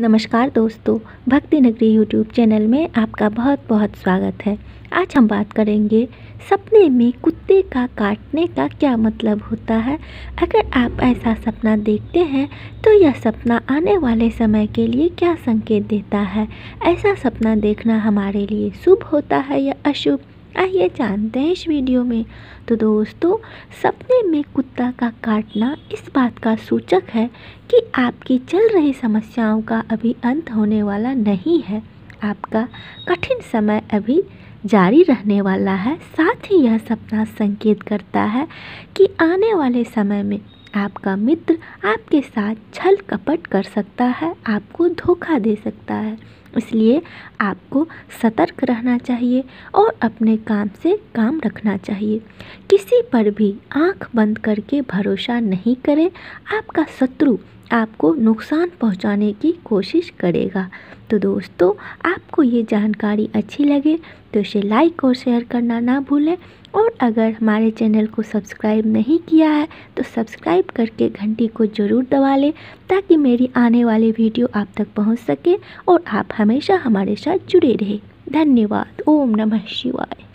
नमस्कार दोस्तों, भक्ति नगरी यूट्यूब चैनल में आपका बहुत बहुत स्वागत है। आज हम बात करेंगे, सपने में कुत्ते का काटने का क्या मतलब होता है? अगर आप ऐसा सपना देखते हैं तो यह सपना आने वाले समय के लिए क्या संकेत देता है? ऐसा सपना देखना हमारे लिए शुभ होता है या अशुभ? आइए जानते हैं इस वीडियो में। तो दोस्तों, सपने में कुत्ता का काटना इस बात का सूचक है कि आपकी चल रही समस्याओं का अभी अंत होने वाला नहीं है। आपका कठिन समय अभी जारी रहने वाला है। साथ ही यह सपना संकेत करता है कि आने वाले समय में आपका मित्र आपके साथ छल कपट कर सकता है, आपको धोखा दे सकता है। इसलिए आपको सतर्क रहना चाहिए और अपने काम से काम रखना चाहिए। किसी पर भी आँख बंद करके भरोसा नहीं करें। आपका शत्रु आपको नुकसान पहुँचाने की कोशिश करेगा। तो दोस्तों, आपको ये जानकारी अच्छी लगे तो इसे लाइक और शेयर करना ना भूलें। और अगर हमारे चैनल को सब्सक्राइब नहीं किया है तो सब्सक्राइब करके घंटी को ज़रूर दबा लें ताकि मेरी आने वाली वीडियो आप तक पहुँच सके और आप हमेशा हमारे साथ जुड़े रहें। धन्यवाद। ओम नमः शिवाय।